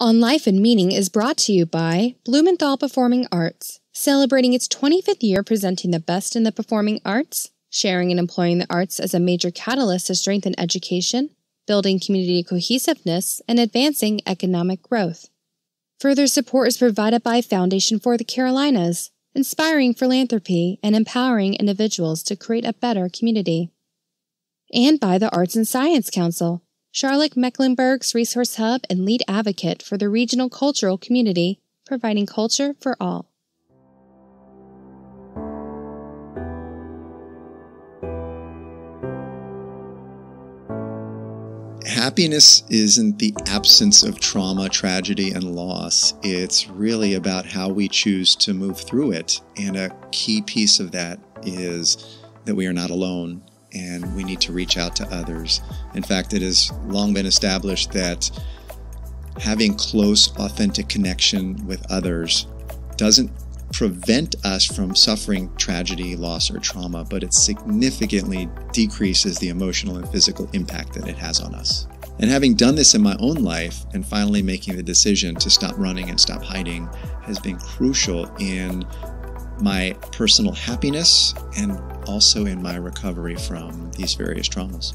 On Life and Meaning is brought to you by Blumenthal Performing Arts, celebrating its 25th year presenting the best in the performing arts, sharing and employing the arts as a major catalyst to strengthen education, building community cohesiveness, and advancing economic growth. Further support is provided by Foundation for the Carolinas, inspiring philanthropy and empowering individuals to create a better community. And by the Arts and Science Council, Charlotte Mecklenburg's resource hub and lead advocate for the regional cultural community, providing culture for all. Happiness isn't the absence of trauma, tragedy, and loss. It's really about how we choose to move through it. And a key piece of that is that we are not alone and we need to reach out to others. In fact, it has long been established that having close, authentic connection with others doesn't prevent us from suffering tragedy, loss, or trauma, but it significantly decreases the emotional and physical impact that it has on us. And having done this in my own life and finally making the decision to stop running and stop hiding has been crucial in my personal happiness and also in my recovery from these various traumas.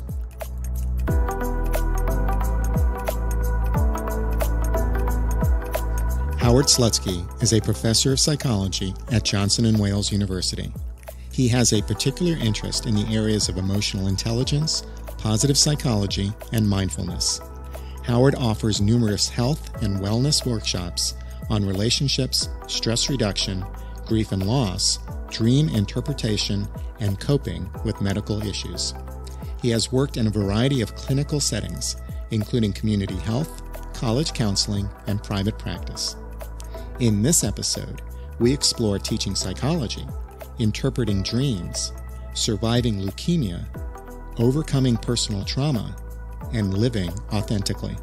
Howard Slutzky is a professor of psychology at Johnson & Wales University. He has a particular interest in the areas of emotional intelligence, positive psychology, and mindfulness. Howard offers numerous health and wellness workshops on relationships, stress reduction, grief and loss, dream interpretation, and coping with medical issues. He has worked in a variety of clinical settings, including community health, college counseling, and private practice. In this episode, we explore teaching psychology, interpreting dreams, surviving leukemia, overcoming personal trauma, and living authentically.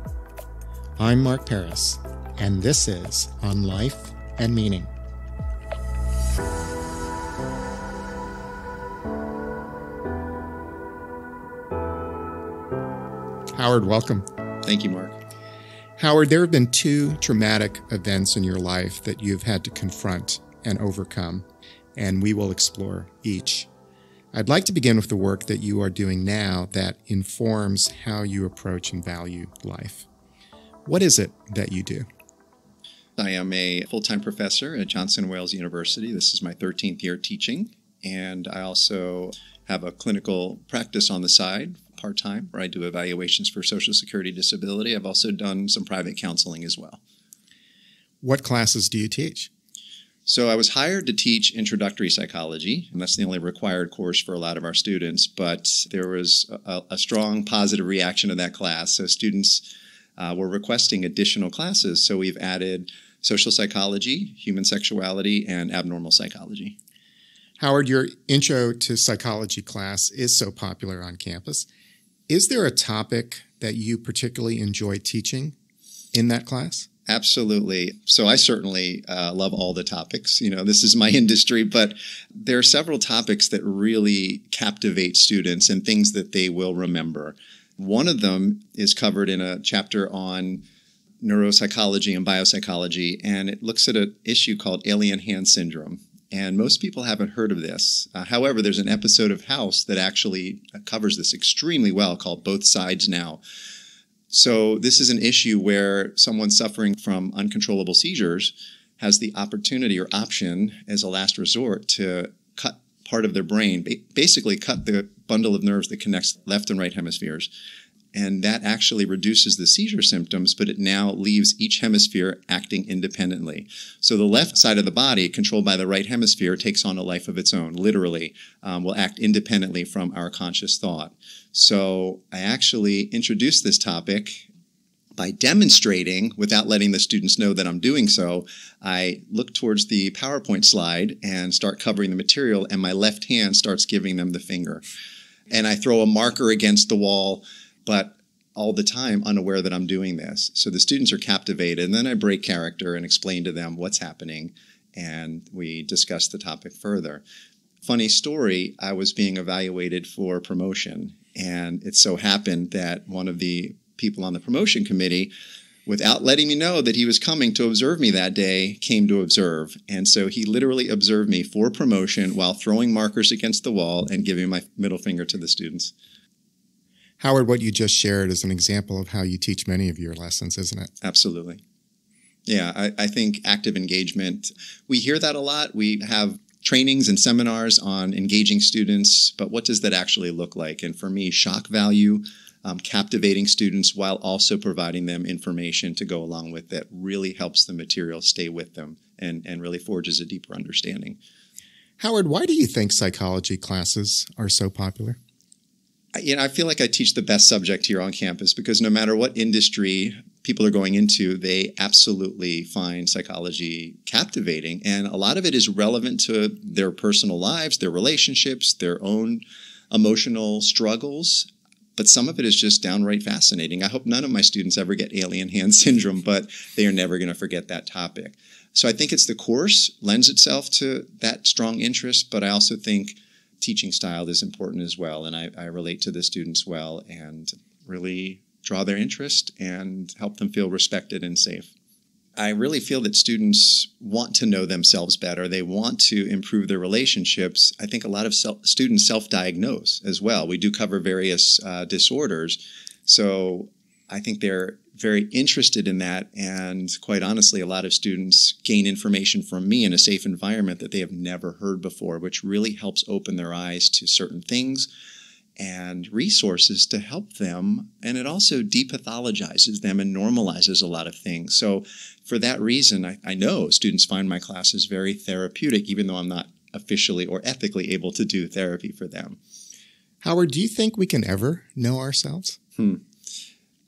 I'm Mark Peres, and this is On Life and Meaning. Howard, welcome. Thank you, Mark. Howard, there have been two traumatic events in your life that you've had to confront and overcome, and we will explore each. I'd like to begin with the work that you are doing now that informs how you approach and value life. What is it that you do? I am a full time professor at Johnson Wales University. This is my 13th year teaching, and I also have a clinical practice on the side part time, where I do evaluations for Social Security disability. I've also done some private counseling as well. What classes do you teach? So I was hired to teach introductory psychology, and that's the only required course for a lot of our students. But there was a, a strong positive reaction to that class, so students uh, were requesting additional classes. So we've added social psychology, human sexuality, and abnormal psychology. Howard, your intro to psychology class is so popular on campus. Is there a topic that you particularly enjoy teaching in that class? Absolutely. So I certainly uh, love all the topics. You know, this is my industry, but there are several topics that really captivate students and things that they will remember. One of them is covered in a chapter on neuropsychology and biopsychology, and it looks at an issue called alien hand syndrome and most people haven't heard of this. Uh, however, there's an episode of House that actually uh, covers this extremely well called Both Sides Now. So, this is an issue where someone suffering from uncontrollable seizures has the opportunity or option as a last resort to cut part of their brain, basically cut the bundle of nerves that connects left and right hemispheres and that actually reduces the seizure symptoms, but it now leaves each hemisphere acting independently. So the left side of the body, controlled by the right hemisphere, takes on a life of its own, literally, um, will act independently from our conscious thought. So I actually introduced this topic by demonstrating, without letting the students know that I'm doing so, I look towards the PowerPoint slide and start covering the material, and my left hand starts giving them the finger. And I throw a marker against the wall but all the time unaware that I'm doing this. So the students are captivated, and then I break character and explain to them what's happening, and we discuss the topic further. Funny story, I was being evaluated for promotion, and it so happened that one of the people on the promotion committee without letting me know that he was coming to observe me that day, came to observe. And so he literally observed me for promotion while throwing markers against the wall and giving my middle finger to the students. Howard, what you just shared is an example of how you teach many of your lessons, isn't it? Absolutely. Yeah, I, I think active engagement, we hear that a lot. We have trainings and seminars on engaging students, but what does that actually look like? And for me, shock value, um, captivating students while also providing them information to go along with that really helps the material stay with them and, and really forges a deeper understanding. Howard, why do you think psychology classes are so popular? You know, I feel like I teach the best subject here on campus because no matter what industry people are going into, they absolutely find psychology captivating. And a lot of it is relevant to their personal lives, their relationships, their own emotional struggles. But some of it is just downright fascinating. I hope none of my students ever get alien hand syndrome, but they are never going to forget that topic. So I think it's the course lends itself to that strong interest, but I also think teaching style is important as well. And I, I relate to the students well and really draw their interest and help them feel respected and safe. I really feel that students want to know themselves better. They want to improve their relationships. I think a lot of self, students self diagnose as well. We do cover various uh, disorders. So I think they're very interested in that. And quite honestly, a lot of students gain information from me in a safe environment that they have never heard before, which really helps open their eyes to certain things and resources to help them. And it also depathologizes them and normalizes a lot of things. So, for that reason, I, I know students find my classes very therapeutic, even though I'm not officially or ethically able to do therapy for them. Howard, do you think we can ever know ourselves? Hmm.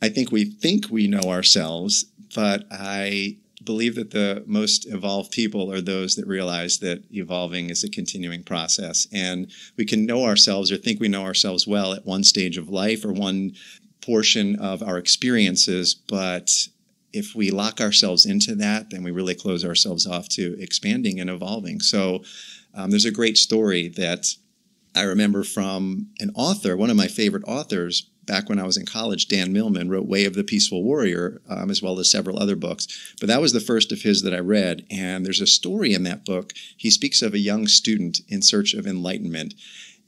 I think we think we know ourselves, but I believe that the most evolved people are those that realize that evolving is a continuing process. And we can know ourselves or think we know ourselves well at one stage of life or one portion of our experiences, but if we lock ourselves into that, then we really close ourselves off to expanding and evolving. So um, there's a great story that I remember from an author, one of my favorite authors, back when I was in college, Dan Millman wrote Way of the Peaceful Warrior, um, as well as several other books. But that was the first of his that I read. And there's a story in that book. He speaks of a young student in search of enlightenment.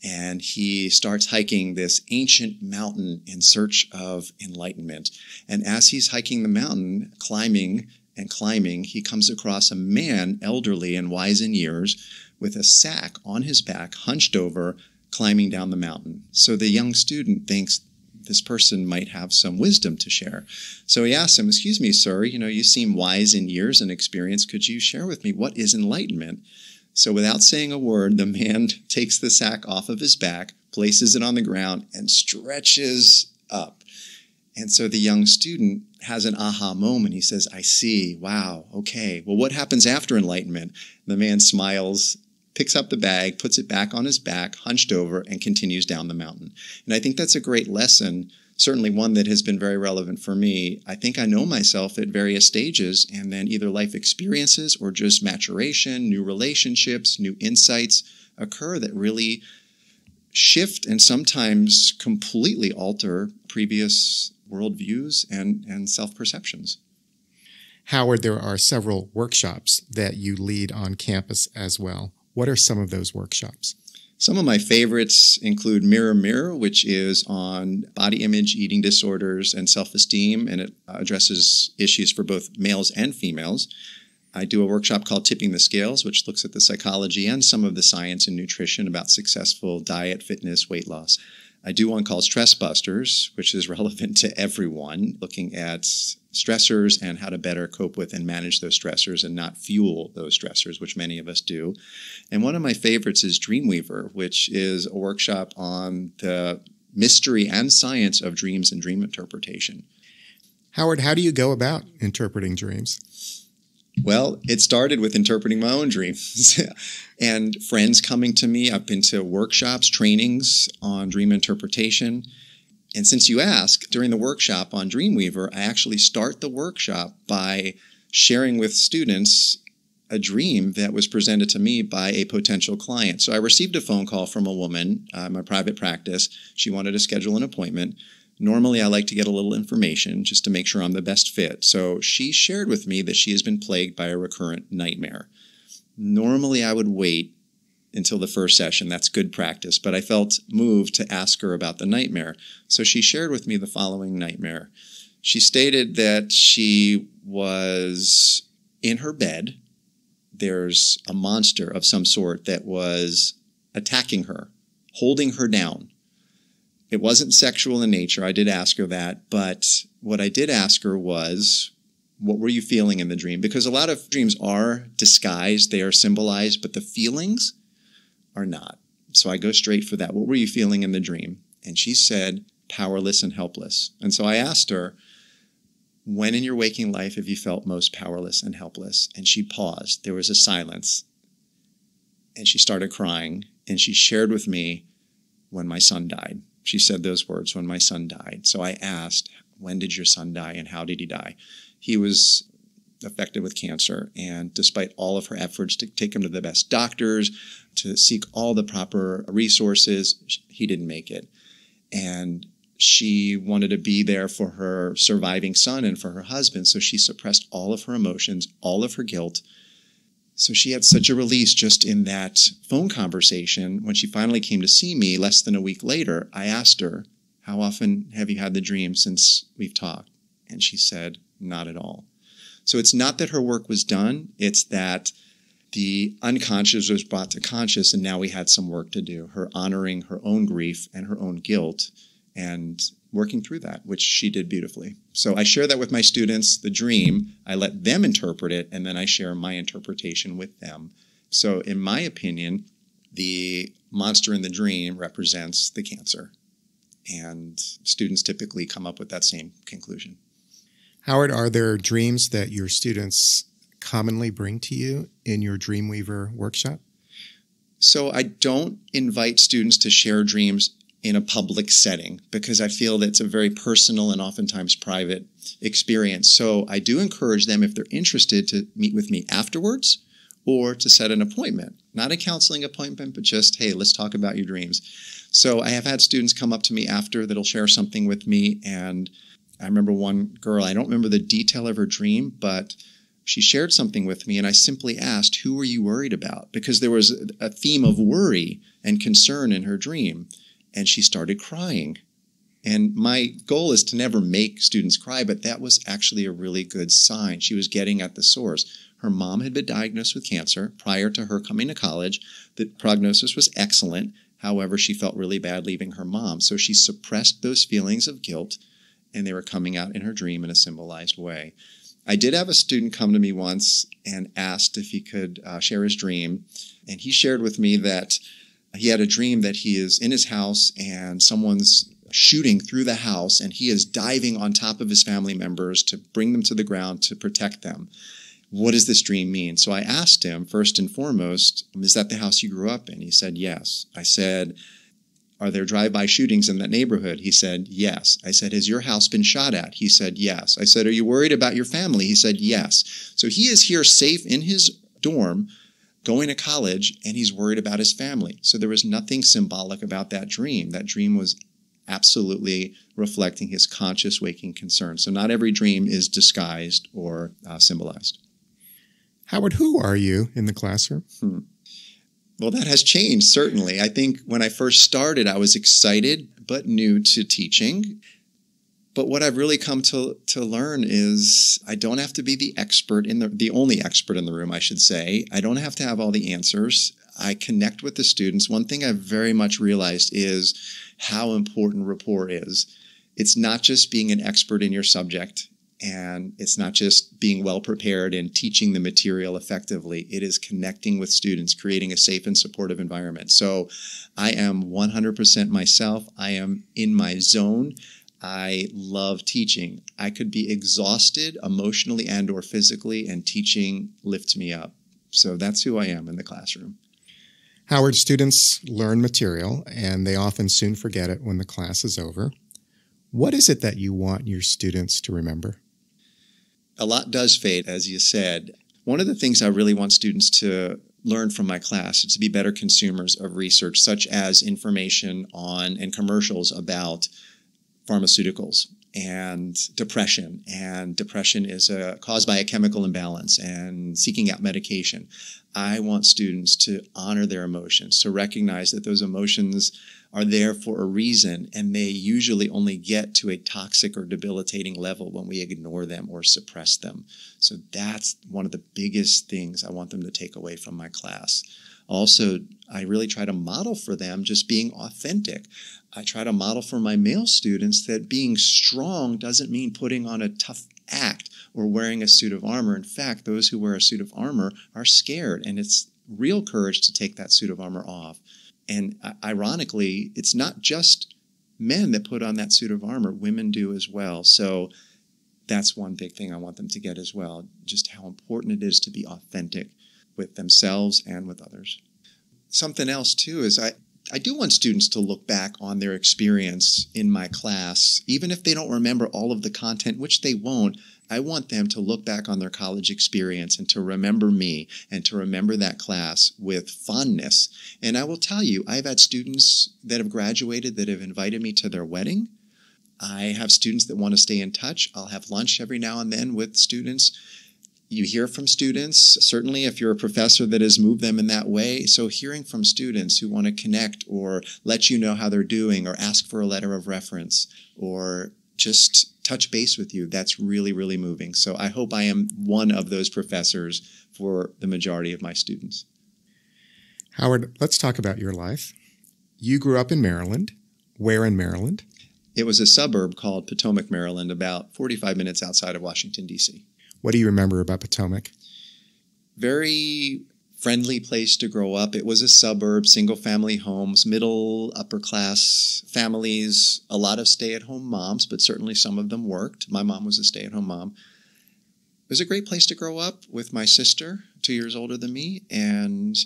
And he starts hiking this ancient mountain in search of enlightenment. And as he's hiking the mountain, climbing and climbing, he comes across a man, elderly and wise in years, with a sack on his back, hunched over, climbing down the mountain. So the young student thinks this person might have some wisdom to share. So he asks him, Excuse me, sir, you know, you seem wise in years and experience. Could you share with me what is enlightenment? So without saying a word, the man takes the sack off of his back, places it on the ground, and stretches up. And so the young student has an aha moment. He says, I see. Wow. Okay. Well, what happens after enlightenment? The man smiles picks up the bag, puts it back on his back, hunched over, and continues down the mountain. And I think that's a great lesson, certainly one that has been very relevant for me. I think I know myself at various stages, and then either life experiences or just maturation, new relationships, new insights occur that really shift and sometimes completely alter previous worldviews and, and self perceptions. Howard, there are several workshops that you lead on campus as well. What are some of those workshops? Some of my favorites include Mirror Mirror, which is on body image, eating disorders, and self esteem, and it addresses issues for both males and females. I do a workshop called Tipping the Scales, which looks at the psychology and some of the science in nutrition about successful diet, fitness, weight loss. I do one called Stress Busters, which is relevant to everyone, looking at stressors and how to better cope with and manage those stressors and not fuel those stressors, which many of us do. And one of my favorites is Dreamweaver, which is a workshop on the mystery and science of dreams and dream interpretation. Howard, how do you go about interpreting dreams? Well, it started with interpreting my own dreams and friends coming to me. I've been to workshops, trainings on dream interpretation. And since you ask, during the workshop on Dreamweaver, I actually start the workshop by sharing with students a dream that was presented to me by a potential client. So I received a phone call from a woman, uh, my private practice. She wanted to schedule an appointment Normally, I like to get a little information just to make sure I'm the best fit. So she shared with me that she has been plagued by a recurrent nightmare. Normally, I would wait until the first session. That's good practice. But I felt moved to ask her about the nightmare. So she shared with me the following nightmare. She stated that she was in her bed. There's a monster of some sort that was attacking her, holding her down. It wasn't sexual in nature. I did ask her that. But what I did ask her was, what were you feeling in the dream? Because a lot of dreams are disguised, they are symbolized, but the feelings are not. So I go straight for that. What were you feeling in the dream? And she said, powerless and helpless. And so I asked her, when in your waking life have you felt most powerless and helpless? And she paused. There was a silence. And she started crying. And she shared with me when my son died. She said those words, when my son died. So I asked, when did your son die and how did he die? He was affected with cancer. And despite all of her efforts to take him to the best doctors, to seek all the proper resources, he didn't make it. And she wanted to be there for her surviving son and for her husband. So she suppressed all of her emotions, all of her guilt. So she had such a release just in that phone conversation. When she finally came to see me less than a week later, I asked her, How often have you had the dream since we've talked? And she said, Not at all. So it's not that her work was done, it's that the unconscious was brought to conscious, and now we had some work to do. Her honoring her own grief and her own guilt and working through that, which she did beautifully. So I share that with my students, the dream. I let them interpret it, and then I share my interpretation with them. So, in my opinion, the monster in the dream represents the cancer. And students typically come up with that same conclusion. Howard, are there dreams that your students commonly bring to you in your Dreamweaver workshop? So I don't invite students to share dreams in a public setting because I feel that's a very personal and oftentimes private experience. So I do encourage them, if they're interested, to meet with me afterwards or to set an appointment. Not a counseling appointment, but just, hey, let's talk about your dreams. So I have had students come up to me after that'll share something with me and I remember one girl, I don't remember the detail of her dream, but she shared something with me, and I simply asked, Who were you worried about? Because there was a theme of worry and concern in her dream. And she started crying. And my goal is to never make students cry, but that was actually a really good sign. She was getting at the source. Her mom had been diagnosed with cancer prior to her coming to college. The prognosis was excellent. However, she felt really bad leaving her mom. So she suppressed those feelings of guilt and they were coming out in her dream in a symbolized way. I did have a student come to me once and asked if he could uh, share his dream, and he shared with me that he had a dream that he is in his house and someone's shooting through the house and he is diving on top of his family members to bring them to the ground to protect them. What does this dream mean? So I asked him, first and foremost, is that the house you grew up in? He said, yes. I said, are there drive-by shootings in that neighborhood? He said, Yes. I said, Has your house been shot at? He said, Yes. I said, Are you worried about your family? He said, Yes. So he is here safe in his dorm going to college and he's worried about his family. So there was nothing symbolic about that dream. That dream was absolutely reflecting his conscious waking concern. So not every dream is disguised or uh, symbolized. Howard, who are you in the classroom? Hmm. Well, that has changed, certainly. I think when I first started, I was excited but new to teaching. But what I've really come to, to learn is I don't have to be the expert in the, the only expert in the room, I should say. I don't have to have all the answers. I connect with the students. One thing I've very much realized is how important rapport is. It's not just being an expert in your subject and it's not just being well prepared and teaching the material effectively, it is connecting with students, creating a safe and supportive environment. So I am 100% myself. I am in my zone. I love teaching. I could be exhausted emotionally and or physically and teaching lifts me up. So that's who I am in the classroom. Howard students learn material and they often soon forget it when the class is over. What is it that you want your students to remember? a lot does fade, as you said. One of the things I really want students to learn from my class is to be better consumers of research, such as information on and commercials about pharmaceuticals and depression. And depression is uh, caused by a chemical imbalance and seeking out medication. I want students to honor their emotions, to recognize that those emotions are there for a reason, and they usually only get to a toxic or debilitating level when we ignore them or suppress them. So that's one of the biggest things I want them to take away from my class. Also, I really try to model for them just being authentic. I try to model for my male students that being strong doesn't mean putting on a tough act or wearing a suit of armor. In fact, those who wear a suit of armor are scared, and it's real courage to take that suit of armor off. And uh, ironically, it's not just men that put on that suit of armor, women do as well. So that's one big thing I want them to get as well just how important it is to be authentic with themselves and with others. Something else, too, is I, I do want students to look back on their experience in my class, even if they don't remember all of the content, which they won't. I want them to look back on their college experience and to remember me and to remember that class with fondness. And I will tell you, I've had students that have graduated that have invited me to their wedding. I have students that want to stay in touch. I'll have lunch every now and then with students you hear from students, certainly if you're a professor that has moved them in that way. So, hearing from students who want to connect or let you know how they're doing or ask for a letter of reference or just touch base with you, that's really, really moving. So, I hope I am one of those professors for the majority of my students. Howard, let's talk about your life. You grew up in Maryland. Where in Maryland? It was a suburb called Potomac, Maryland, about 45 minutes outside of Washington, D.C. What do you remember about Potomac? Very friendly place to grow up. It was a suburb, single family homes, middle, upper class families, a lot of stay at home moms, but certainly some of them worked. My mom was a stay at home mom. It was a great place to grow up with my sister, two years older than me, and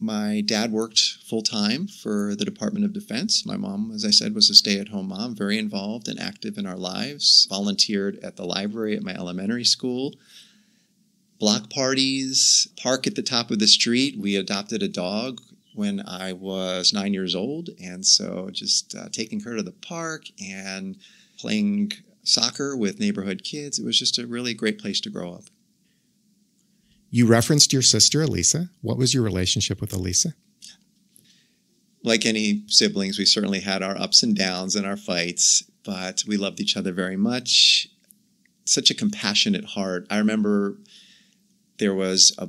my dad worked full time for the Department of Defense. My mom, as I said, was a stay at home mom, very involved and active in our lives, volunteered at the library at my elementary school. Block parties, park at the top of the street. We adopted a dog when I was nine years old. And so just uh, taking her to the park and playing soccer with neighborhood kids. It was just a really great place to grow up. You referenced your sister, Elisa. What was your relationship with Elisa? Like any siblings, we certainly had our ups and downs and our fights, but we loved each other very much. Such a compassionate heart. I remember there was a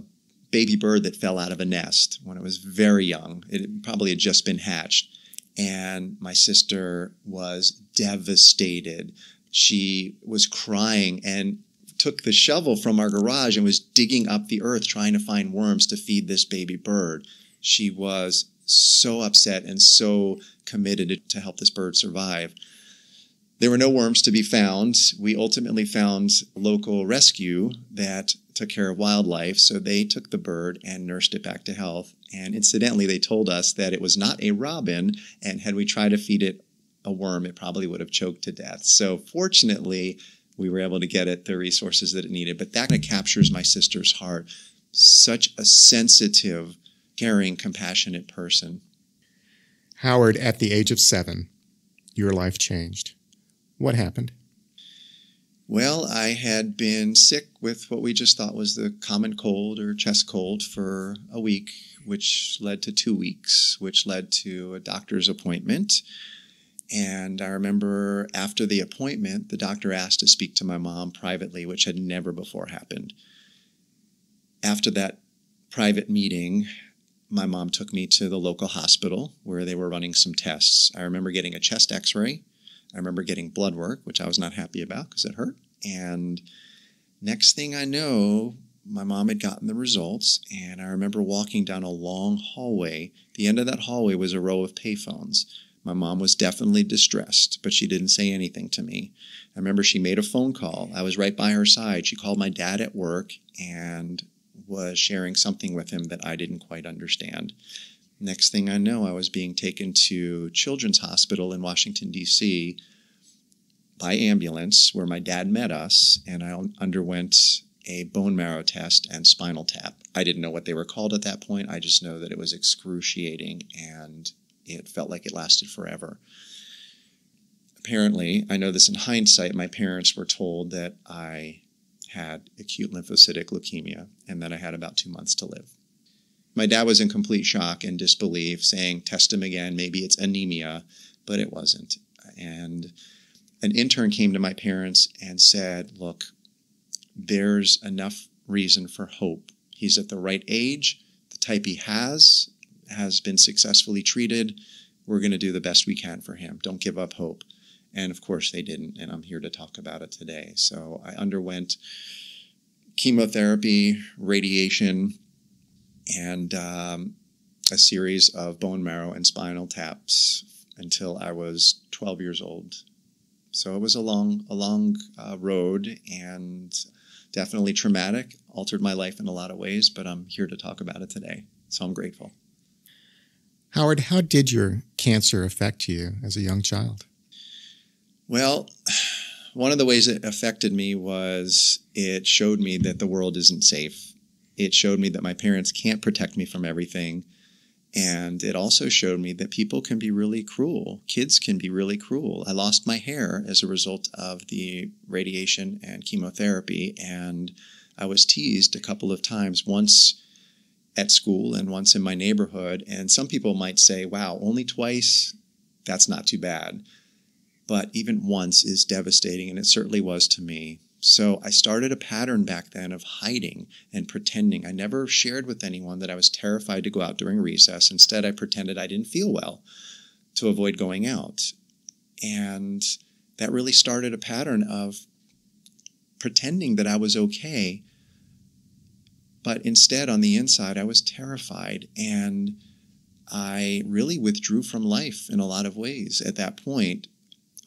baby bird that fell out of a nest when it was very young. It probably had just been hatched. And my sister was devastated. She was crying and took the shovel from our garage and was digging up the earth trying to find worms to feed this baby bird. She was so upset and so committed to help this bird survive. There were no worms to be found. We ultimately found local rescue that took care of wildlife, so they took the bird and nursed it back to health. And incidentally, they told us that it was not a robin, and had we tried to feed it a worm, it probably would have choked to death. So, fortunately, we were able to get it the resources that it needed. But that kind of captures my sister's heart. Such a sensitive, caring, compassionate person. Howard, at the age of seven, your life changed. What happened? Well, I had been sick with what we just thought was the common cold or chest cold for a week, which led to two weeks, which led to a doctor's appointment and I remember after the appointment, the doctor asked to speak to my mom privately, which had never before happened. After that private meeting, my mom took me to the local hospital where they were running some tests. I remember getting a chest x ray. I remember getting blood work, which I was not happy about because it hurt. And next thing I know, my mom had gotten the results, and I remember walking down a long hallway. The end of that hallway was a row of payphones. My mom was definitely distressed, but she didn't say anything to me. I remember she made a phone call. I was right by her side. She called my dad at work and was sharing something with him that I didn't quite understand. Next thing I know, I was being taken to Children's Hospital in Washington, D.C. by ambulance where my dad met us, and I underwent a bone marrow test and spinal tap. I didn't know what they were called at that point. I just know that it was excruciating and it felt like it lasted forever. apparently, I know this in hindsight, my parents were told that I had acute lymphocytic leukemia and that I had about two months to live. My dad was in complete shock and disbelief, saying, Test him again, maybe it's anemia, but it wasn't. And an intern came to my parents and said, Look, there's enough reason for hope. He's at the right age, the type he has has been successfully treated. We're going to do the best we can for him. Don't give up hope. And of course, they didn't, and I'm here to talk about it today. So I underwent chemotherapy, radiation, and um, a series of bone marrow and spinal taps until I was 12 years old. So it was a long, a long uh, road and definitely traumatic, altered my life in a lot of ways, but I'm here to talk about it today. So I'm grateful. Howard, how did your cancer affect you as a young child? Well, one of the ways it affected me was it showed me that the world isn't safe. It showed me that my parents can't protect me from everything. And it also showed me that people can be really cruel. Kids can be really cruel. I lost my hair as a result of the radiation and chemotherapy, and I was teased a couple of times, once at school and once in my neighborhood. And some people might say, wow, only twice? That's not too bad. But even once is devastating, and it certainly was to me. So I started a pattern back then of hiding and pretending. I never shared with anyone that I was terrified to go out during recess. Instead, I pretended I didn't feel well to avoid going out. And that really started a pattern of pretending that I was okay. But instead, on the inside, I was terrified. And I really withdrew from life in a lot of ways at that point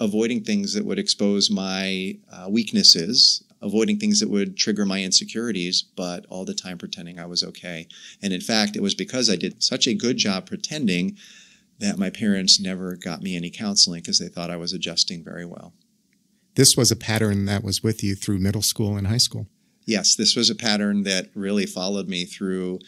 avoiding things that would expose my uh, weaknesses, avoiding things that would trigger my insecurities, but all the time pretending I was okay. And in fact, it was because I did such a good job pretending that my parents never got me any counseling because they thought I was adjusting very well. This was a pattern that was with you through middle school and high school. Yes, this was a pattern that really followed me through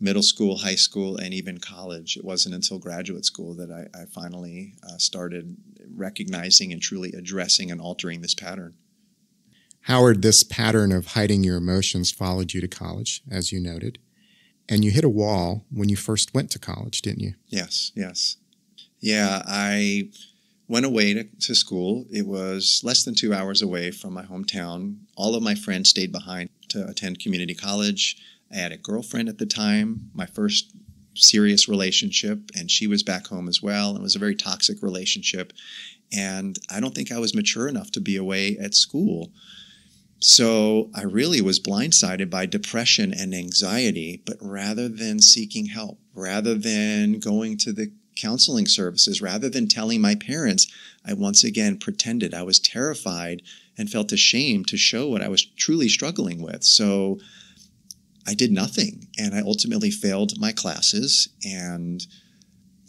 middle school, high school, and even college. It wasn't until graduate school that I, I finally uh, started recognizing and truly addressing and altering this pattern. Howard, this pattern of hiding your emotions followed you to college, as you noted. And you hit a wall when you first went to college, didn't you? Yes, yes. Yeah, I went away to, to school. It was less than two hours away from my hometown. All of my friends stayed behind to attend community college. I had a girlfriend at the time, my first serious relationship, and she was back home as well. It was a very toxic relationship. And I don't think I was mature enough to be away at school. So I really was blindsided by depression and anxiety, but rather than seeking help, rather than going to the counseling services, rather than telling my parents, I once again pretended I was terrified and felt ashamed to show what I was truly struggling with. So I did nothing. And I ultimately failed my classes. And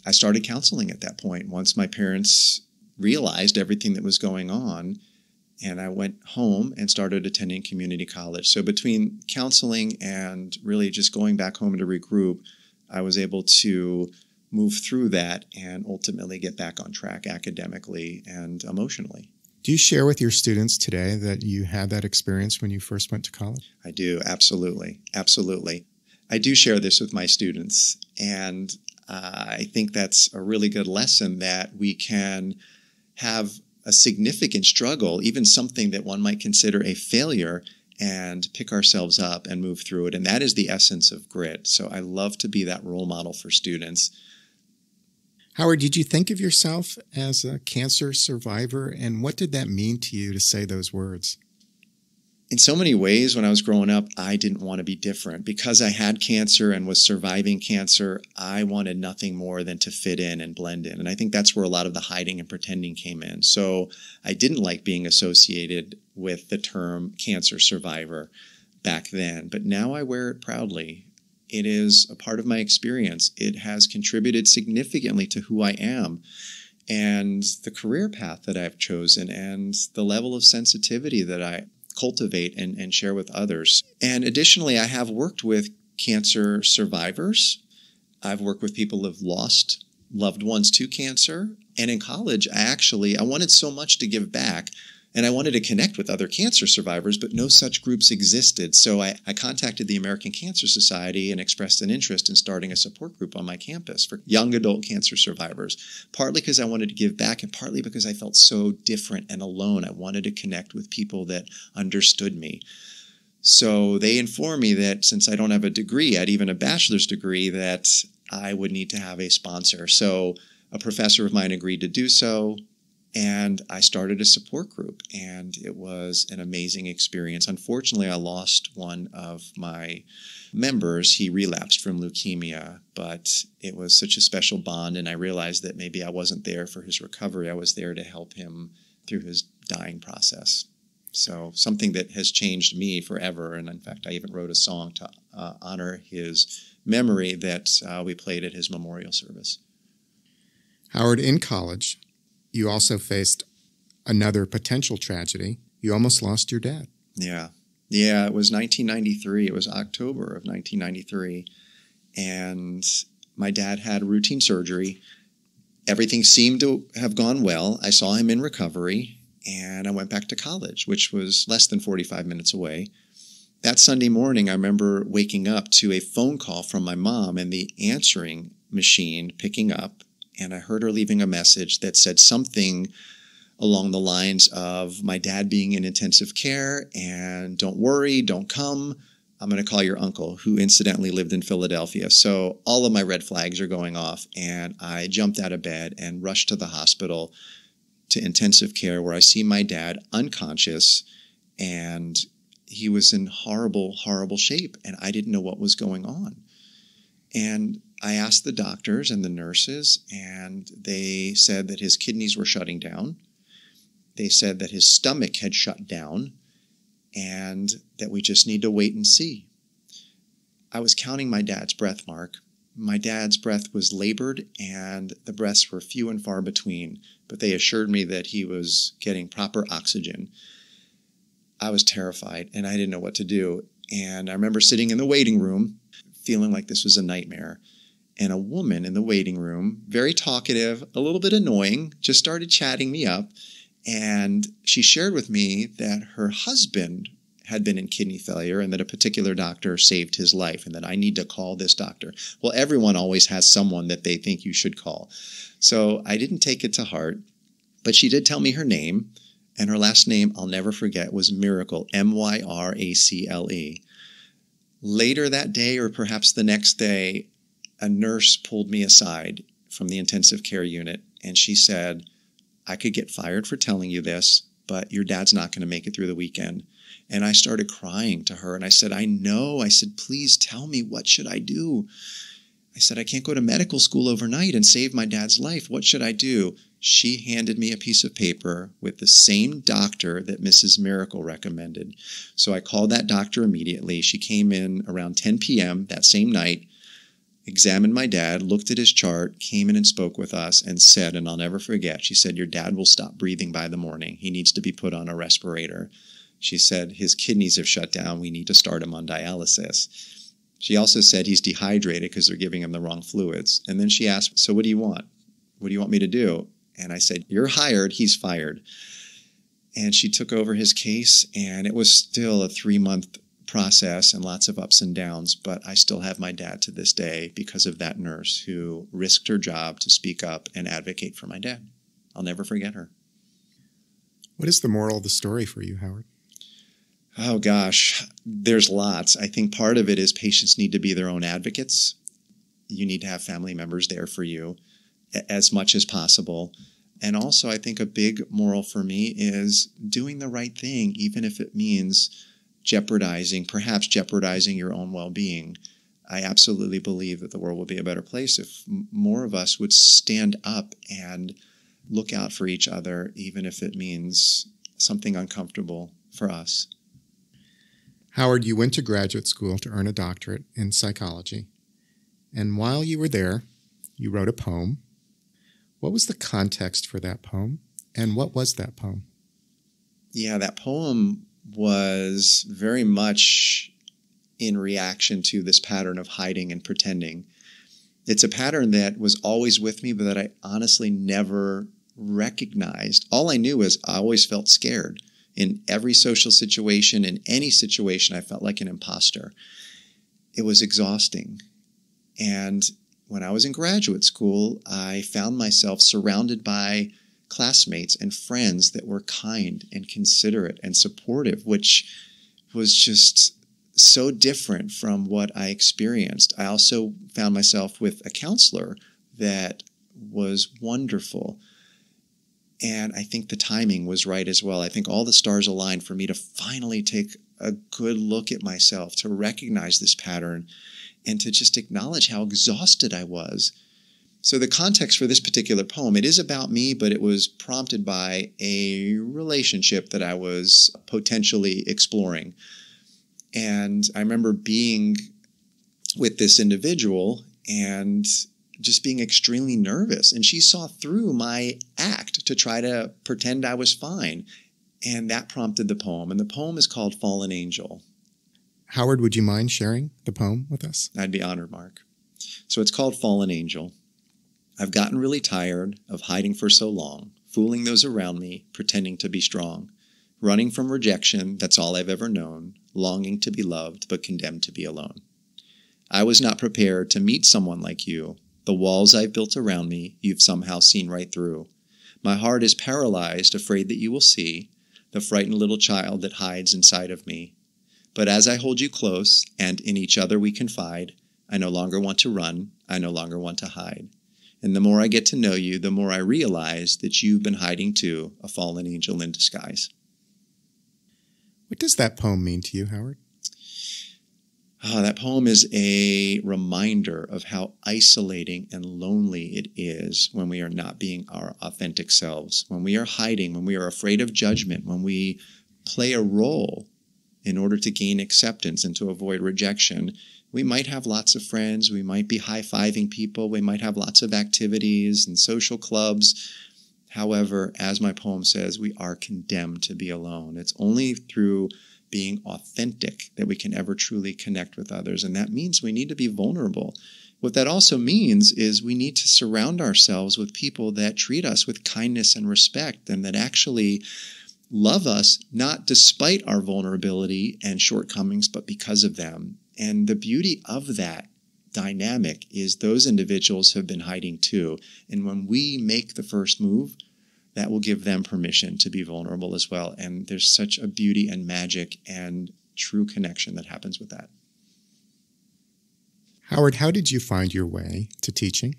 I started counseling at that point once my parents realized everything that was going on. And I went home and started attending community college. So between counseling and really just going back home to regroup, I was able to move through that and ultimately get back on track academically and emotionally. Do you share with your students today that you had that experience when you first went to college? I do, absolutely. Absolutely. I do share this with my students, and uh, I think that's a really good lesson that we can have a significant struggle, even something that one might consider a failure, and pick ourselves up and move through it. And that is the essence of grit. So I love to be that role model for students Howard, did you think of yourself as a cancer survivor? And what did that mean to you to say those words? In so many ways, when I was growing up, I didn't want to be different. Because I had cancer and was surviving cancer, I wanted nothing more than to fit in and blend in. And I think that's where a lot of the hiding and pretending came in. So I didn't like being associated with the term cancer survivor back then, but now I wear it proudly. It is a part of my experience. It has contributed significantly to who I am and the career path that I've chosen and the level of sensitivity that I cultivate and, and share with others. And additionally, I have worked with cancer survivors. I've worked with people who've lost loved ones to cancer. And in college, I actually I wanted so much to give back and I wanted to connect with other cancer survivors, but no such groups existed. So I, I, contacted the American Cancer Society and expressed an interest in starting a support group on my campus for young adult cancer survivors, partly because I wanted to give back and partly because I felt so different and alone. I wanted to connect with people that understood me. So they informed me that since I don't have a degree yet, even a bachelor's degree, that I would need to have a sponsor. So a professor of mine agreed to do so and I started a support group, and it was an amazing experience. Unfortunately, I lost one of my members. He relapsed from leukemia, but it was such a special bond, and I realized that maybe I wasn't there for his recovery. I was there to help him through his dying process. So, something that has changed me forever. And in fact, I even wrote a song to uh, honor his memory that uh, we played at his memorial service. Howard, in college, you also faced another potential tragedy. You almost lost your dad. Yeah. Yeah, it was 1993. It was October of 1993. And my dad had routine surgery. Everything seemed to have gone well. I saw him in recovery and I went back to college, which was less than 45 minutes away. That Sunday morning, I remember waking up to a phone call from my mom and the answering machine picking up and I heard her leaving a message that said something along the lines of my dad being in intensive care and don't worry, don't come. I'm going to call your uncle, who incidentally lived in Philadelphia. So all of my red flags are going off, and I jumped out of bed and rushed to the hospital to intensive care where I see my dad unconscious and he was in horrible, horrible shape, and I didn't know what was going on. And I asked the doctors and the nurses, and they said that his kidneys were shutting down. They said that his stomach had shut down and that we just need to wait and see. I was counting my dad's breath mark. My dad's breath was labored and the breaths were few and far between, but they assured me that he was getting proper oxygen. I was terrified and I didn't know what to do. And I remember sitting in the waiting room feeling like this was a nightmare and a woman in the waiting room, very talkative, a little bit annoying, just started chatting me up. And she shared with me that her husband had been in kidney failure and that a particular doctor saved his life and that I need to call this doctor. Well, everyone always has someone that they think you should call. So I didn't take it to heart, but she did tell me her name. And her last name, I'll never forget, was Miracle, M Y R A C L E. Later that day, or perhaps the next day, a nurse pulled me aside from the intensive care unit and she said, I could get fired for telling you this, but your dad's not going to make it through the weekend. And I started crying to her and I said, I know. I said, please tell me, what should I do? I said, I can't go to medical school overnight and save my dad's life. What should I do? She handed me a piece of paper with the same doctor that Mrs. Miracle recommended. So I called that doctor immediately. She came in around 10 p.m. that same night examined my dad, looked at his chart, came in and spoke with us, and said, and I'll never forget, she said, Your dad will stop breathing by the morning. He needs to be put on a respirator. She said, His kidneys have shut down. We need to start him on dialysis. She also said he's dehydrated because they're giving him the wrong fluids. And then she asked, So what do you want? What do you want me to do? And I said, You're hired, he's fired. And she took over his case, and it was still a three month process and lots of ups and downs, but I still have my dad to this day because of that nurse who risked her job to speak up and advocate for my dad. I'll never forget her. What is the moral of the story for you, Howard? Oh gosh, there's lots. I think part of it is patients need to be their own advocates. You need to have family members there for you as much as possible. And also, I think a big moral for me is doing the right thing, even if it means jeopardizing, perhaps jeopardizing your own well being. I absolutely believe that the world will be a better place if more of us would stand up and look out for each other, even if it means something uncomfortable for us. Howard, you went to graduate school to earn a doctorate in psychology. And while you were there, you wrote a poem. What was the context for that poem? And what was that poem? Yeah, that poem was very much in reaction to this pattern of hiding and pretending. It's a pattern that was always with me, but that I honestly never recognized. All I knew is I always felt scared. In every social situation, in any situation, I felt like an imposter. It was exhausting. And when I was in graduate school, I found myself surrounded by classmates and friends that were kind and considerate and supportive, which was just so different from what I experienced. I also found myself with a counselor that was wonderful. And I think the timing was right as well. I think all the stars aligned for me to finally take a good look at myself, to recognize this pattern, and to just acknowledge how exhausted I was. So the context for this particular poem, it is about me, but it was prompted by a relationship that I was potentially exploring. And I remember being with this individual and just being extremely nervous. And she saw through my act to try to pretend I was fine. And that prompted the poem. And the poem is called Fallen Angel. Howard, would you mind sharing the poem with us? I'd be honored, Mark. So it's called Fallen Angel. I've gotten really tired of hiding for so long, fooling those around me, pretending to be strong. Running from rejection, that's all I've ever known, longing to be loved, but condemned to be alone. I was not prepared to meet someone like you, the walls I've built around me, you've somehow seen right through. My heart is paralyzed, afraid that you will see the frightened little child that hides inside of me. But as I hold you close, and in each other we confide, I no longer want to run, I no longer want to hide. And the more I get to know you, the more I realize that you've been hiding too, a fallen angel in disguise. What does that poem mean to you, Howard? Oh, that poem is a reminder of how isolating and lonely it is when we are not being our authentic selves, when we are hiding, when we are afraid of judgment, when we play a role in order to gain acceptance and to avoid rejection. We might have lots of friends, we might be high fiving people, we might have lots of activities and social clubs. However, as my poem says, we are condemned to be alone. It's only through being authentic that we can ever truly connect with others. And that means we need to be vulnerable. What that also means is we need to surround ourselves with people that treat us with kindness and respect and that actually love us, not despite our vulnerability and shortcomings, but because of them. And the beauty of that dynamic is those individuals have been hiding too. And when we make the first move, that will give them permission to be vulnerable as well. And there's such a beauty and magic and true connection that happens with that. Howard, how did you find your way to teaching?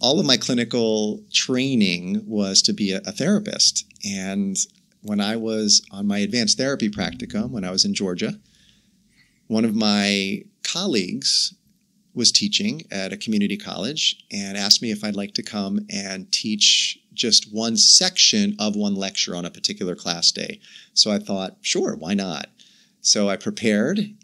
All of my clinical training was to be a, a therapist. And when I was on my advanced therapy practicum, when I was in Georgia, one of my colleagues was teaching at a community college and asked me if I'd like to come and teach just one section of one lecture on a particular class day. So I thought, sure, why not? So I prepared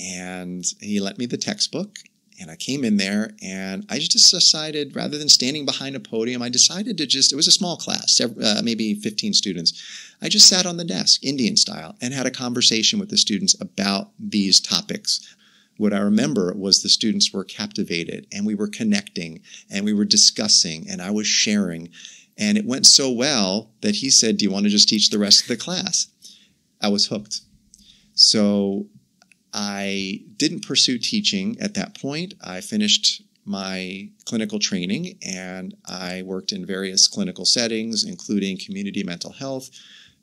and he lent me the textbook and I came in there and I just decided rather than standing behind a podium, I decided to just, it was a small class, uh, maybe 15 students. I just sat on the desk, Indian style, and had a conversation with the students about these topics what I remember was the students were captivated and we were connecting and we were discussing and I was sharing. And it went so well that he said, Do you want to just teach the rest of the class? I was hooked. So I didn't pursue teaching at that point. I finished my clinical training and I worked in various clinical settings, including community mental health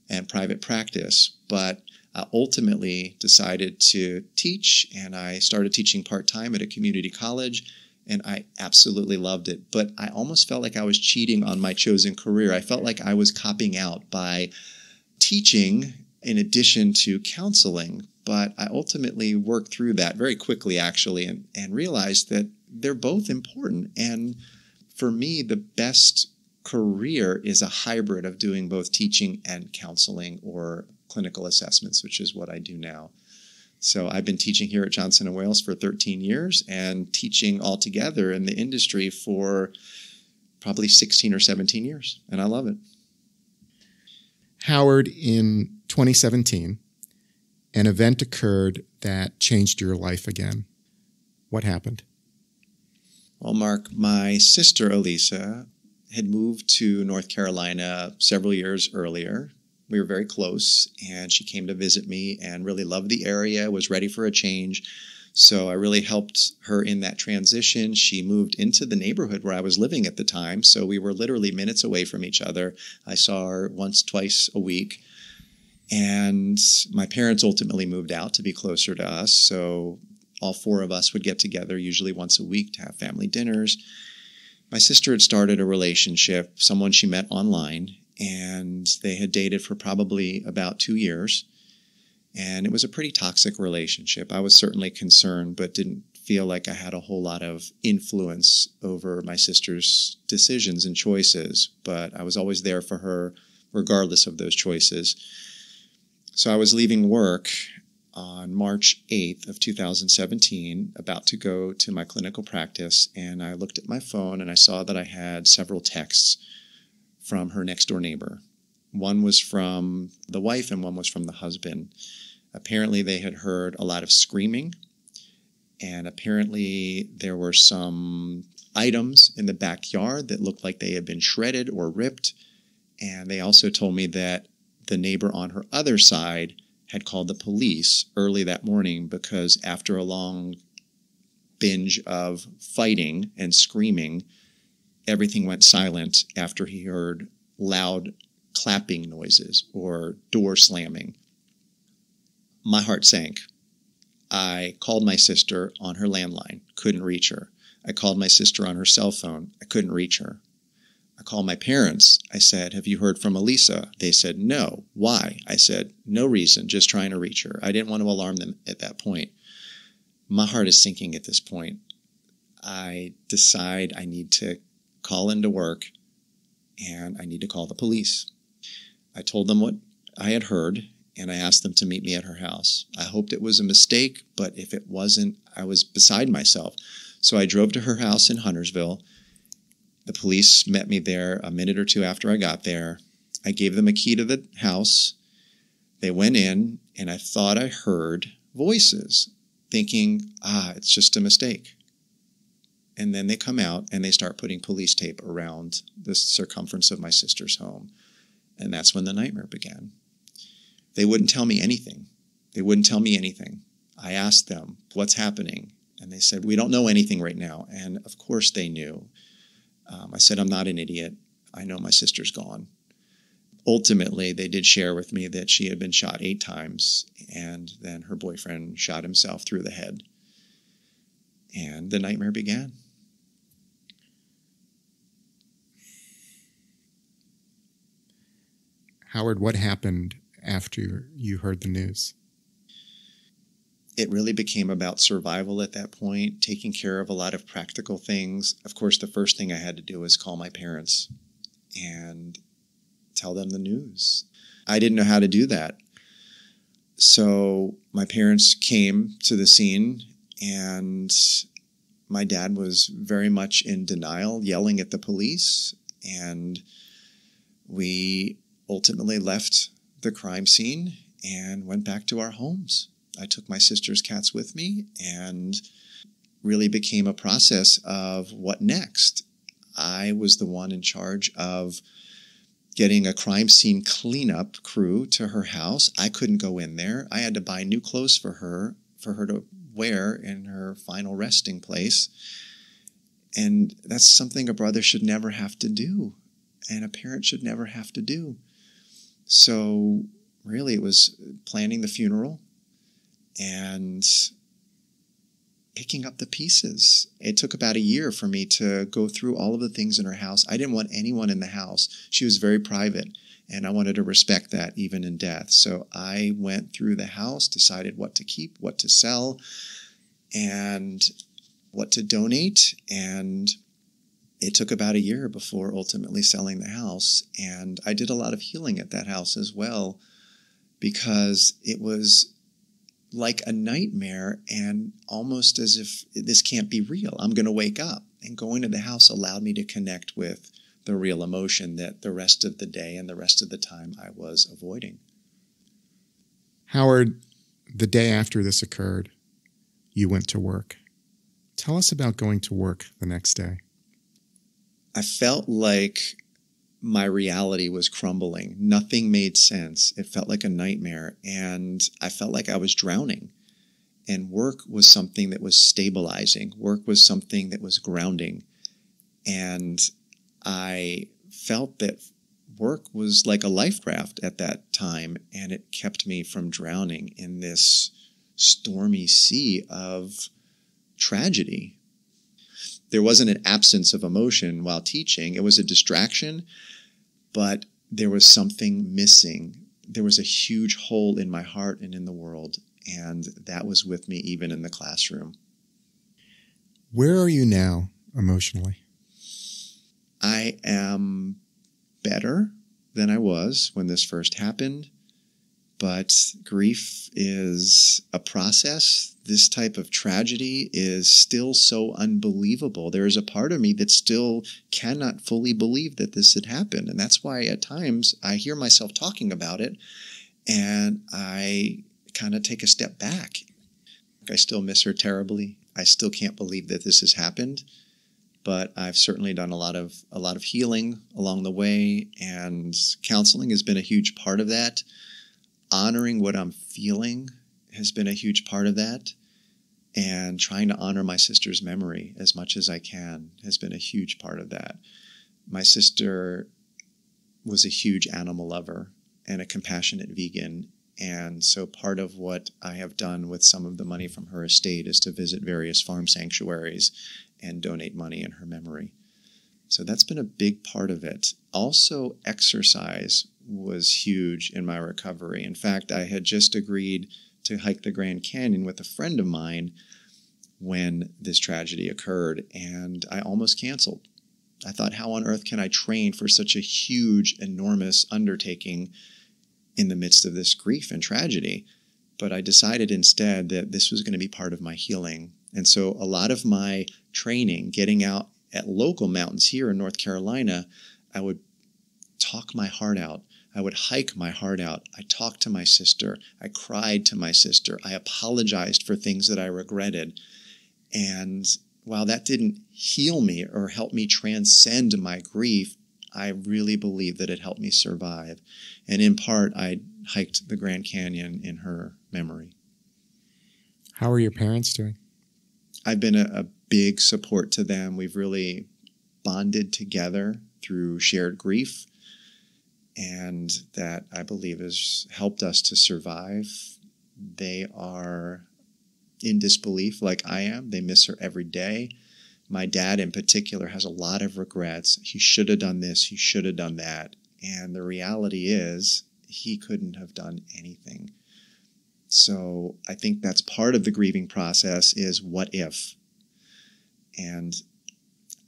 and private practice. But uh, ultimately decided to teach, and I started teaching part time at a community college, and I absolutely loved it. But I almost felt like I was cheating on my chosen career. I felt like I was copping out by teaching in addition to counseling. But I ultimately worked through that very quickly, actually, and, and realized that they're both important. And for me, the best career is a hybrid of doing both teaching and counseling or clinical assessments, which is what I do now. So I've been teaching here at Johnson & Wales for 13 years and teaching altogether in the industry for probably 16 or 17 years, and I love it. Howard, in 2017, an event occurred that changed your life again. What happened? Well, Mark, my sister Elisa had moved to North Carolina several years earlier. We were very close, and she came to visit me and really loved the area, was ready for a change. So I really helped her in that transition. She moved into the neighborhood where I was living at the time. So we were literally minutes away from each other. I saw her once, twice a week. And my parents ultimately moved out to be closer to us. So all four of us would get together usually once a week to have family dinners. My sister had started a relationship, someone she met online, and they had dated for probably about two years. And it was a pretty toxic relationship. I was certainly concerned, but didn't feel like I had a whole lot of influence over my sister's decisions and choices. But I was always there for her, regardless of those choices. So I was leaving work on March 8th of 2017, about to go to my clinical practice, and I looked at my phone and I saw that I had several texts from her next door neighbor. One was from the wife and one was from the husband. Apparently, they had heard a lot of screaming, and apparently, there were some items in the backyard that looked like they had been shredded or ripped. And they also told me that the neighbor on her other side had called the police early that morning because after a long binge of fighting and screaming, everything went silent after he heard loud clapping noises or door slamming. My heart sank. I called my sister on her landline, couldn't reach her. I called my sister on her cell phone, I couldn't reach her. I called my parents. I said, Have you heard from Elisa? They said, No. Why? I said, No reason, just trying to reach her. I didn't want to alarm them at that point. My heart is sinking at this point. I decide I need to call into work and I need to call the police. I told them what I had heard and I asked them to meet me at her house. I hoped it was a mistake, but if it wasn't, I was beside myself. So I drove to her house in Huntersville the police met me there a minute or two after I got there. I gave them a key to the house. They went in, and I thought I heard voices, thinking, ah, it's just a mistake. And then they come out and they start putting police tape around the circumference of my sister's home. And that's when the nightmare began. They wouldn't tell me anything. They wouldn't tell me anything. I asked them, what's happening? And they said, we don't know anything right now. And of course they knew. Um, I said, I'm not an idiot. I know my sister's gone. Ultimately, they did share with me that she had been shot eight times, and then her boyfriend shot himself through the head. And the nightmare began. Howard, what happened after you heard the news? It really became about survival at that point, taking care of a lot of practical things. Of course, the first thing I had to do was call my parents and tell them the news. I didn't know how to do that. So my parents came to the scene, and my dad was very much in denial, yelling at the police. And we ultimately left the crime scene and went back to our homes. I took my sister's cats with me and really became a process of what next. I was the one in charge of getting a crime scene cleanup crew to her house. I couldn't go in there. I had to buy new clothes for her for her to wear in her final resting place. And that's something a brother should never have to do and a parent should never have to do. So really it was planning the funeral, and picking up the pieces. It took about a year for me to go through all of the things in her house. I didn't want anyone in the house. She was very private, and I wanted to respect that even in death. So I went through the house, decided what to keep, what to sell, and what to donate. And it took about a year before ultimately selling the house. And I did a lot of healing at that house as well because it was like a nightmare and almost as if this can't be real. I'm going to wake up. And going to the house allowed me to connect with the real emotion that the rest of the day and the rest of the time I was avoiding. Howard, the day after this occurred, you went to work. Tell us about going to work the next day. I felt like my reality was crumbling. Nothing made sense. It felt like a nightmare. And I felt like I was drowning. And work was something that was stabilizing, work was something that was grounding. And I felt that work was like a life raft at that time, and it kept me from drowning in this stormy sea of tragedy. There wasn't an absence of emotion while teaching, it was a distraction, but there was something missing. There was a huge hole in my heart and in the world, and that was with me even in the classroom. Where are you now emotionally? I am better than I was when this first happened, but grief is a process. This type of tragedy is still so unbelievable. There is a part of me that still cannot fully believe that this had happened. And that's why at times I hear myself talking about it and I kind of take a step back. I still miss her terribly. I still can't believe that this has happened, but I've certainly done a lot of a lot of healing along the way and counseling has been a huge part of that. Honoring what I'm feeling has been a huge part of that and trying to honor my sister's memory as much as I can has been a huge part of that. My sister was a huge animal lover and a compassionate vegan and so part of what I have done with some of the money from her estate is to visit various farm sanctuaries and donate money in her memory. So that's been a big part of it. Also, exercise was huge in my recovery. In fact, I had just agreed to hike the Grand Canyon with a friend of mine when this tragedy occurred, and I almost canceled. I thought, how on earth can I train for such a huge, enormous undertaking? in the midst of this grief and tragedy. But I decided instead that this was going to be part of my healing. And so a lot of my training, getting out at local mountains here in North Carolina, I would talk my heart out. I would hike my heart out. I talked to my sister. I cried to my sister. I apologized for things that I regretted. And while that didn't heal me or help me transcend my grief, I really believe that it helped me survive. And in part, I hiked the Grand Canyon in her memory. How are your parents doing? I've been a, a big support to them. We've really bonded together through shared grief. And that I believe has helped us to survive. They are in disbelief like I am. They miss her every day my dad in particular has a lot of regrets. He should have done this, he should have done that. And the reality is, he couldn't have done anything. So I think that's part of the grieving process is what if? And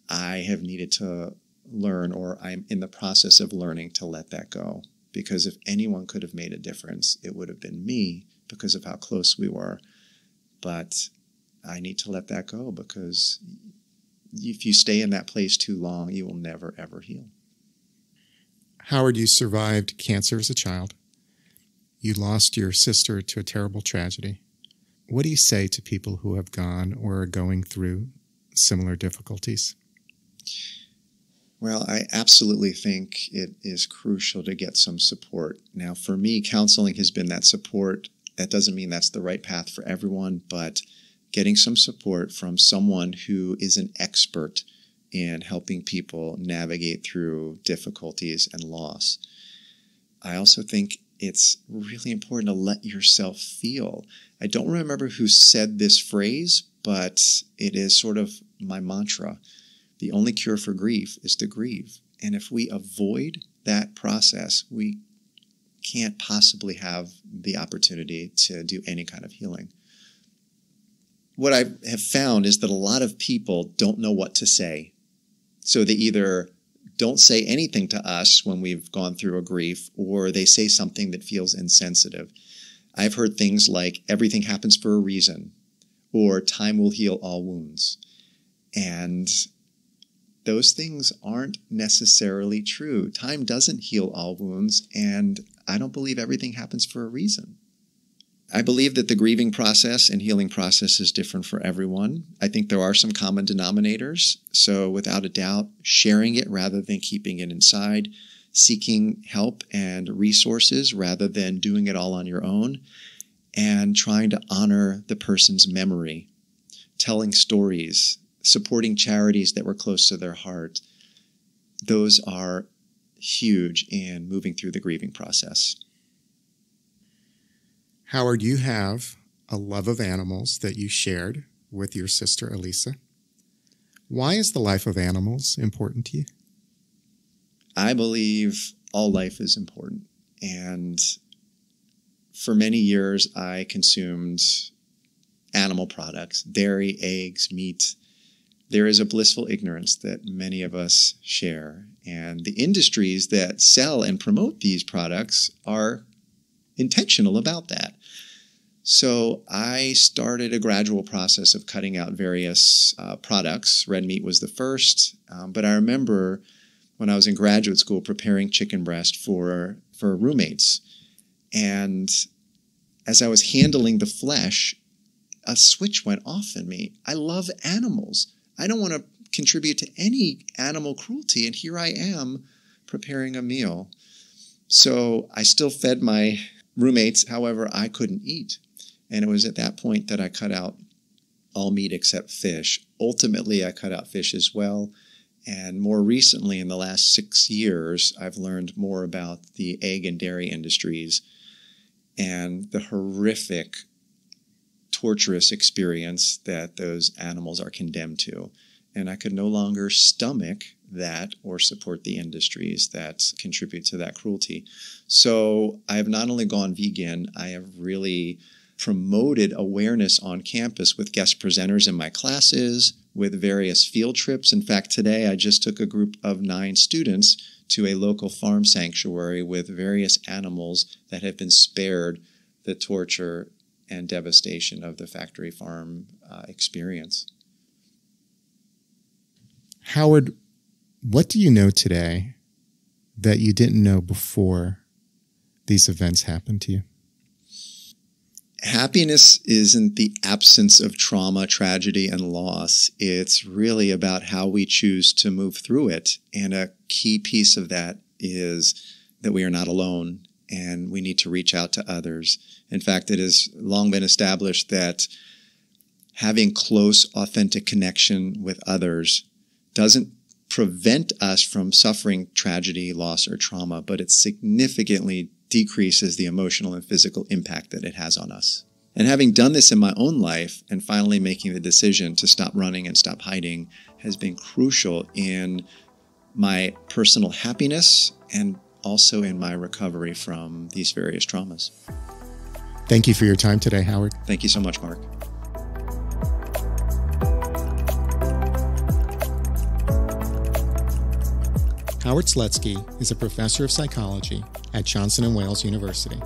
I have needed to learn, or I'm in the process of learning to let that go. Because if anyone could have made a difference, it would have been me because of how close we were. But I need to let that go because if you stay in that place too long, you will never, ever heal. Howard, you survived cancer as a child. You lost your sister to a terrible tragedy. What do you say to people who have gone or are going through similar difficulties? Well, I absolutely think it is crucial to get some support. Now, for me, counseling has been that support. That doesn't mean that's the right path for everyone, but getting some support from someone who is an expert in helping people navigate through difficulties and loss. I also think it's really important to let yourself feel. I don't remember who said this phrase, but it is sort of my mantra. The only cure for grief is to grieve. And if we avoid that process, we can't possibly have the opportunity to do any kind of healing what I have found is that a lot of people don't know what to say. So they either don't say anything to us when we've gone through a grief, or they say something that feels insensitive. I've heard things like, everything happens for a reason, or time will heal all wounds. And those things aren't necessarily true. Time doesn't heal all wounds, and I don't believe everything happens for a reason. I believe that the grieving process and healing process is different for everyone. I think there are some common denominators. So, without a doubt, sharing it rather than keeping it inside, seeking help and resources rather than doing it all on your own, and trying to honor the person's memory, telling stories, supporting charities that were close to their heart. Those are huge in moving through the grieving process. Howard, you have a love of animals that you shared with your sister Elisa. Why is the life of animals important to you? I believe all life is important. And for many years, I consumed animal products, dairy, eggs, meat. There is a blissful ignorance that many of us share. And the industries that sell and promote these products are intentional about that. So I started a gradual process of cutting out various uh, products. Red meat was the first, um, but I remember when I was in graduate school preparing chicken breast for for roommates, and as I was handling the flesh, a switch went off in me. I love animals. I don't want to contribute to any animal cruelty, and here I am preparing a meal. So I still fed my roommates. However, I couldn't eat. And it was at that point that I cut out all meat except fish. Ultimately, I cut out fish as well. And more recently, in the last six years, I've learned more about the egg and dairy industries and the horrific, torturous experience that those animals are condemned to. And I could no longer stomach that or support the industries that contribute to that cruelty. So I have not only gone vegan, I have really promoted awareness on campus with guest presenters in my classes, with various field trips. In fact, today I just took a group of nine students to a local farm sanctuary with various animals that have been spared the torture and devastation of the factory farm uh, experience. Howard, what do you know today that you didn't know before these events happened to you? Happiness isn't the absence of trauma, tragedy, and loss. It's really about how we choose to move through it. And a key piece of that is that we are not alone and we need to reach out to others. In fact, it has long been established that having close, authentic connection with others doesn't prevent us from suffering tragedy, loss, or trauma, but it significantly decreases the emotional and physical impact that it has on us. And having done this in my own life and finally making the decision to stop running and stop hiding has been crucial in my personal happiness and also in my recovery from these various traumas. Thank you for your time today, Howard. Thank you so much, Mark. Howard Slutzky is a professor of psychology at Johnson & Wales University.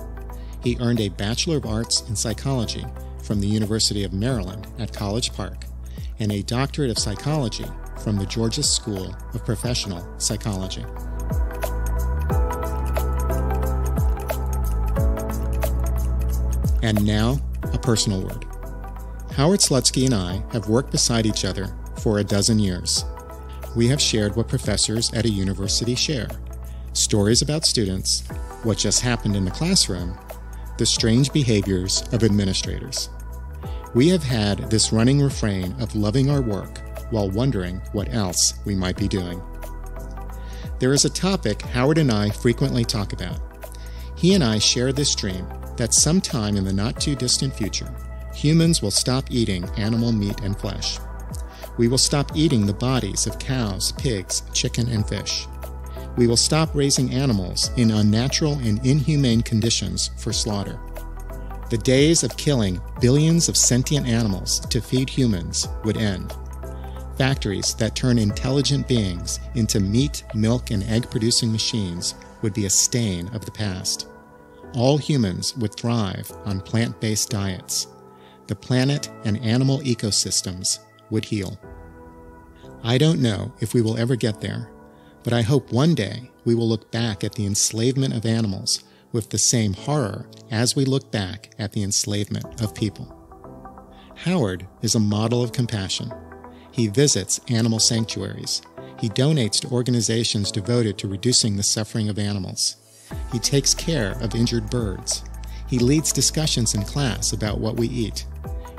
He earned a Bachelor of Arts in Psychology from the University of Maryland at College Park and a Doctorate of Psychology from the Georgia School of Professional Psychology. And now, a personal word. Howard Slutzky and I have worked beside each other for a dozen years we have shared what professors at a university share stories about students, what just happened in the classroom, the strange behaviors of administrators. We have had this running refrain of loving our work while wondering what else we might be doing. There is a topic Howard and I frequently talk about. He and I share this dream that sometime in the not too distant future, humans will stop eating animal meat and flesh we will stop eating the bodies of cows, pigs, chicken, and fish. We will stop raising animals in unnatural and inhumane conditions for slaughter. The days of killing billions of sentient animals to feed humans would end. Factories that turn intelligent beings into meat, milk, and egg producing machines would be a stain of the past. All humans would thrive on plant based diets. The planet and animal ecosystems would heal. I don't know if we will ever get there, but I hope one day we will look back at the enslavement of animals with the same horror as we look back at the enslavement of people. Howard is a model of compassion. He visits animal sanctuaries. He donates to organizations devoted to reducing the suffering of animals. He takes care of injured birds. He leads discussions in class about what we eat.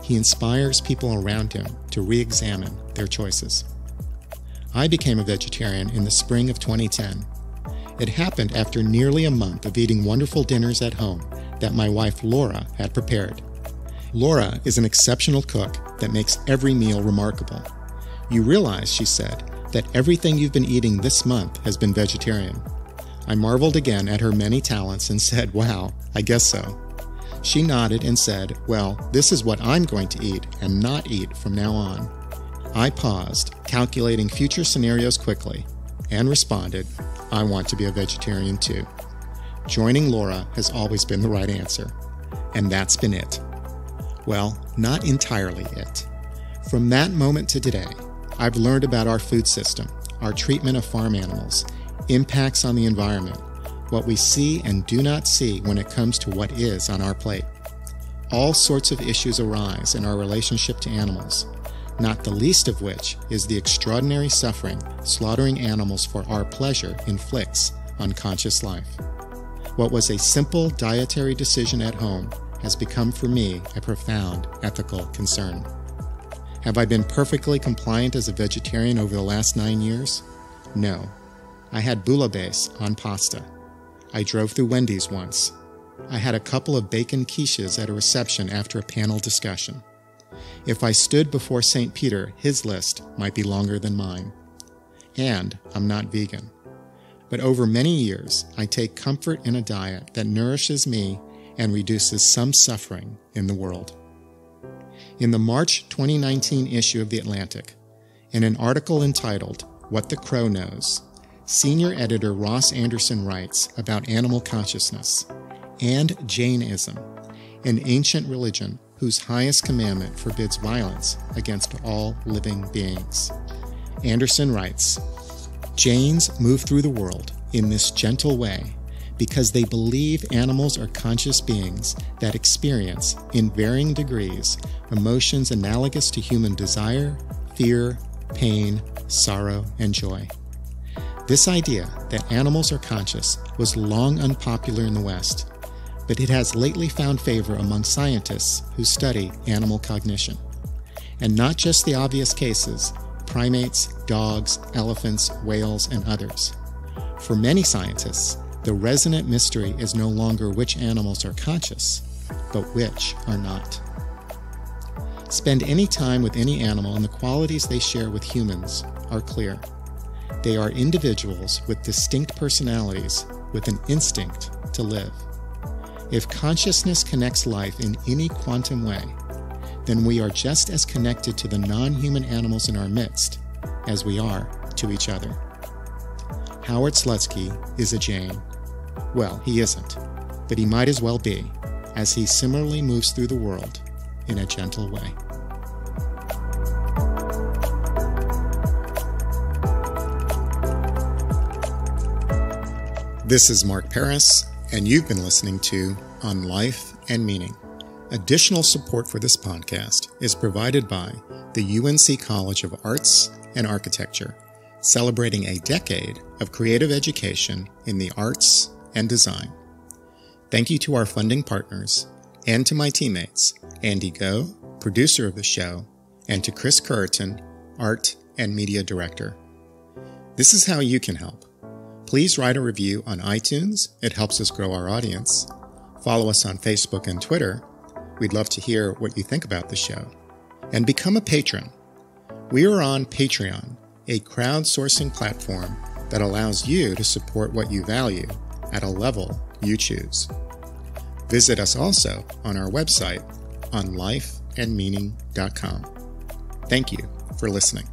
He inspires people around him to re examine their choices. I became a vegetarian in the spring of 2010. It happened after nearly a month of eating wonderful dinners at home that my wife Laura had prepared. Laura is an exceptional cook that makes every meal remarkable. You realize, she said, that everything you've been eating this month has been vegetarian. I marveled again at her many talents and said, Wow, I guess so. She nodded and said, Well, this is what I'm going to eat and not eat from now on. I paused, calculating future scenarios quickly, and responded, I want to be a vegetarian too. Joining Laura has always been the right answer. And that's been it. Well, not entirely it. From that moment to today, I've learned about our food system, our treatment of farm animals, impacts on the environment, what we see and do not see when it comes to what is on our plate. All sorts of issues arise in our relationship to animals, not the least of which is the extraordinary suffering slaughtering animals for our pleasure inflicts on conscious life. What was a simple dietary decision at home has become for me a profound ethical concern. Have I been perfectly compliant as a vegetarian over the last nine years? No. I had bouillabaisse on pasta. I drove through Wendy's once. I had a couple of bacon quiches at a reception after a panel discussion. If I stood before St. Peter, his list might be longer than mine. And I'm not vegan. But over many years, I take comfort in a diet that nourishes me and reduces some suffering in the world. In the March 2019 issue of The Atlantic, in an article entitled What the Crow Knows, senior editor Ross Anderson writes about animal consciousness and Jainism, an ancient religion whose highest commandment forbids violence against all living beings. Anderson writes Jains move through the world in this gentle way because they believe animals are conscious beings that experience, in varying degrees, emotions analogous to human desire, fear, pain, sorrow, and joy. This idea that animals are conscious was long unpopular in the West, but it has lately found favor among scientists who study animal cognition. And not just the obvious cases primates, dogs, elephants, whales, and others. For many scientists, the resonant mystery is no longer which animals are conscious, but which are not. Spend any time with any animal, and the qualities they share with humans are clear. They are individuals with distinct personalities with an instinct to live. If consciousness connects life in any quantum way, then we are just as connected to the non human animals in our midst as we are to each other. Howard Slutzky is a Jain well, he isn't, but he might as well be, as he similarly moves through the world in a gentle way. This is Mark Peres, and you've been listening to On Life and Meaning. Additional support for this podcast is provided by the UNC College of Arts and Architecture, celebrating a decade of creative education in the arts and design. Thank you to our funding partners and to my teammates, Andy Go, producer of the show, and to Chris Curriton, art and media director. This is how you can help. Please write a review on iTunes, it helps us grow our audience. Follow us on Facebook and Twitter. We'd love to hear what you think about the show. And become a patron. We are on Patreon, a crowdsourcing platform that allows you to support what you value at a level you choose. Visit us also on our website on lifeandmeaning.com. Thank you for listening.